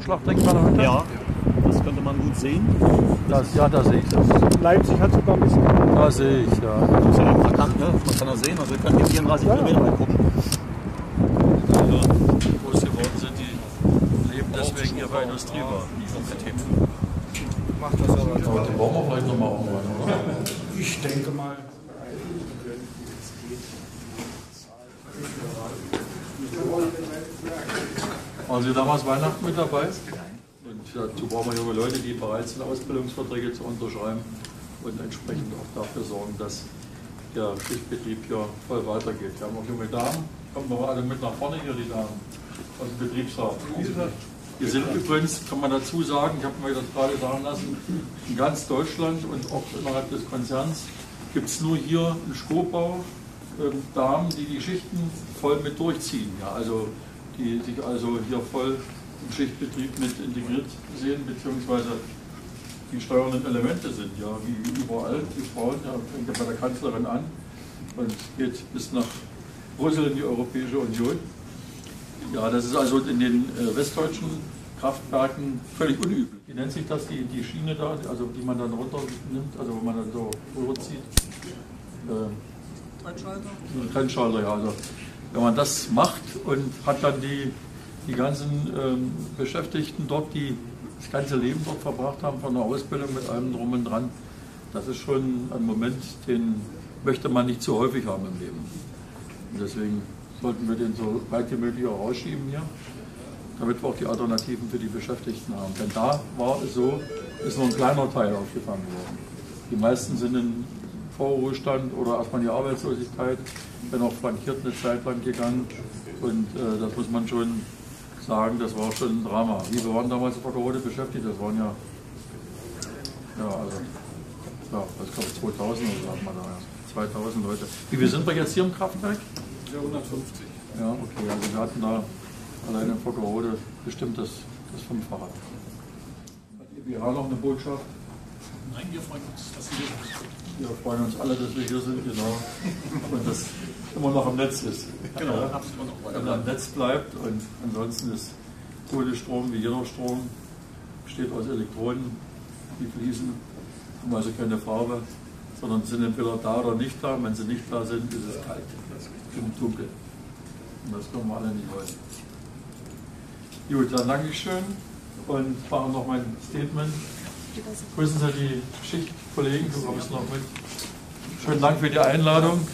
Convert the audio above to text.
Schlachtdenkmal heute? Ja, das könnte man gut sehen. Das, ja, da sehe ich das. Leipzig hat sogar ein bisschen. Da sehe ich, ja. Das ist ja auch markant, ne? Man kann das sehen. Also wir können hier 34 Kilometer weit gucken. Die groß geworden sind, die leben deswegen hier bei Industrie war. Macht das aber. Aber die brauchen wir vielleicht nochmal irgendwann, oder? Ich denke mal. Waren Sie damals Weihnachten mit dabei? Und dazu brauchen wir junge Leute, die bereit sind, Ausbildungsverträge zu unterschreiben und entsprechend auch dafür sorgen, dass der Schichtbetrieb hier voll weitergeht. Wir haben auch junge Damen, kommen wir alle mit nach vorne hier, die Damen aus dem Betriebsrat. Wir sind übrigens, kann man dazu sagen, ich habe mir das gerade sagen lassen, in ganz Deutschland und auch innerhalb des Konzerns gibt es nur hier einen Skobau, ähm, Damen, die die Schichten voll mit durchziehen. Ja, also die sich also hier voll im Schichtbetrieb mit integriert sehen, beziehungsweise die steuernden Elemente sind, ja, wie überall, die Frauen, ja, fängt ja bei der Kanzlerin an und geht bis nach Brüssel in die Europäische Union. Ja, das ist also in den äh, westdeutschen Kraftwerken völlig unüblich. Wie nennt sich das, die, die Schiene da, also die man dann runternimmt, also wo man dann so rüberzieht? Äh, Trennschalter. Trennschalter, ja. Also, wenn man das macht und hat dann die, die ganzen ähm, Beschäftigten dort, die das ganze Leben dort verbracht haben, von der Ausbildung mit allem drum und dran, das ist schon ein Moment, den möchte man nicht zu häufig haben im Leben. Und deswegen sollten wir den so weit wie möglich auch rausschieben hier, damit wir auch die Alternativen für die Beschäftigten haben. Denn da war es so, ist nur ein kleiner Teil aufgefangen worden. Die meisten sind in Vorruhestand oder erstmal in die Arbeitslosigkeit, bin auch flankiert eine Zeit lang gegangen und äh, das muss man schon sagen, das war schon ein Drama. Wie wir waren damals der Rote beschäftigt, das waren ja, ja also, ja, was glaube ich, 2000 oder hat man da, ja. 2000 Leute. Wie viel sind wir jetzt hier im Kraftwerk? 150. Ja, okay, also wir hatten da alleine in Fockerode bestimmt das, das Fünffache. Hat EBH noch eine Botschaft? Nein, wir freuen uns, dass Sie hier sind. Wir freuen uns alle, dass wir hier sind, genau. Und das immer noch im Netz ist. Genau, Ja. absolut noch Wenn er im Netz bleibt und ansonsten ist Kohlestrom wie jeder Strom, besteht aus Elektronen, die fließen, haben also keine Farbe, sondern sind entweder da oder nicht da. Wenn sie nicht da sind, ist es kalt, im Dunkeln. Und das können wir alle nicht wollen. Gut, dann danke ich schön und mache noch mein Statement. Grüßen Sie die Schichtkollegen, du kommst noch mit. Schönen Dank für die Einladung.